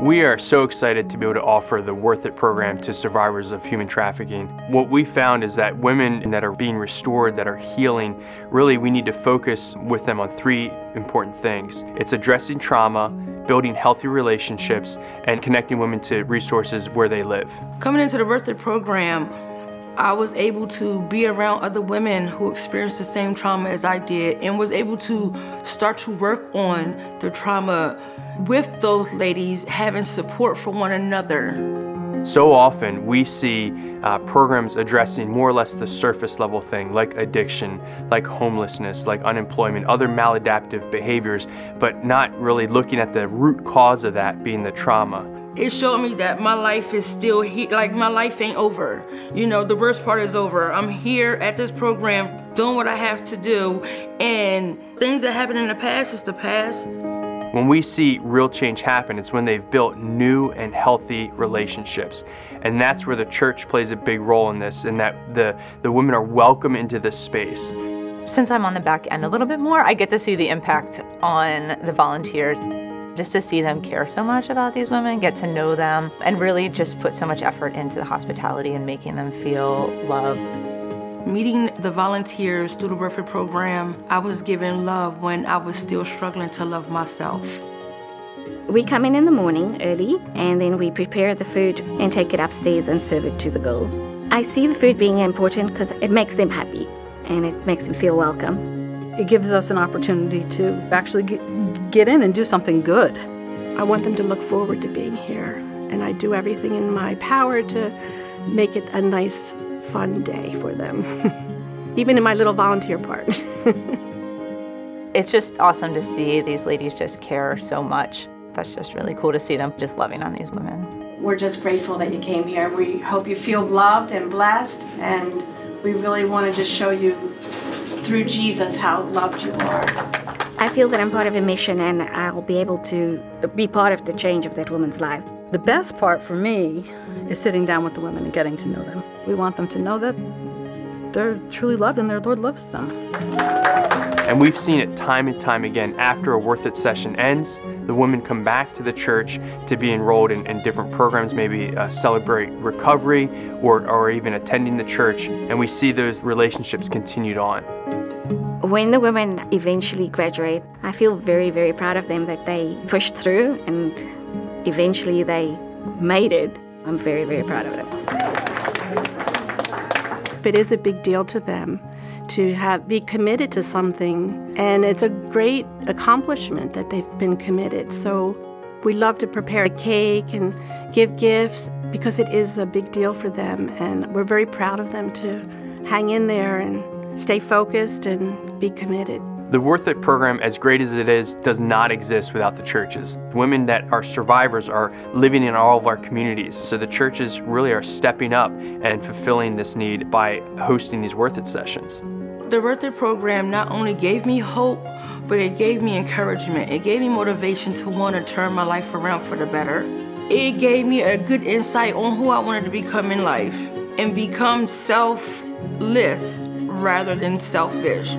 We are so excited to be able to offer the Worth It program to survivors of human trafficking. What we found is that women that are being restored, that are healing, really we need to focus with them on three important things. It's addressing trauma, building healthy relationships, and connecting women to resources where they live. Coming into the Worth It program, I was able to be around other women who experienced the same trauma as I did and was able to start to work on the trauma with those ladies, having support for one another. So often we see uh, programs addressing more or less the surface level thing like addiction, like homelessness, like unemployment, other maladaptive behaviors, but not really looking at the root cause of that being the trauma. It showed me that my life is still here, like my life ain't over. You know, the worst part is over. I'm here at this program doing what I have to do, and things that happened in the past is the past. When we see real change happen, it's when they've built new and healthy relationships. And that's where the church plays a big role in this, and that the, the women are welcome into this space. Since I'm on the back end a little bit more, I get to see the impact on the volunteers. Just to see them care so much about these women, get to know them, and really just put so much effort into the hospitality and making them feel loved. Meeting the volunteers through the Worth program, I was given love when I was still struggling to love myself. We come in in the morning early and then we prepare the food and take it upstairs and serve it to the girls. I see the food being important because it makes them happy and it makes them feel welcome. It gives us an opportunity to actually get, get in and do something good. I want them to look forward to being here, and I do everything in my power to make it a nice fun day for them, even in my little volunteer part. it's just awesome to see these ladies just care so much. That's just really cool to see them just loving on these women. We're just grateful that you came here. We hope you feel loved and blessed, and we really want to just show you through Jesus how loved you are. I feel that I'm part of a mission and I'll be able to be part of the change of that woman's life. The best part for me is sitting down with the women and getting to know them. We want them to know that they're truly loved and their Lord loves them. And we've seen it time and time again. After a Worth It session ends, the women come back to the church to be enrolled in, in different programs, maybe uh, celebrate recovery or, or even attending the church, and we see those relationships continued on. When the women eventually graduate, I feel very, very proud of them that they pushed through and eventually they made it. I'm very, very proud of them. It is a big deal to them to have be committed to something and it's a great accomplishment that they've been committed. So we love to prepare a cake and give gifts because it is a big deal for them and we're very proud of them to hang in there and stay focused and be committed. The Worth It program, as great as it is, does not exist without the churches. Women that are survivors are living in all of our communities. So the churches really are stepping up and fulfilling this need by hosting these Worth It sessions. The Worth It program not only gave me hope, but it gave me encouragement. It gave me motivation to want to turn my life around for the better. It gave me a good insight on who I wanted to become in life and become selfless rather than selfish.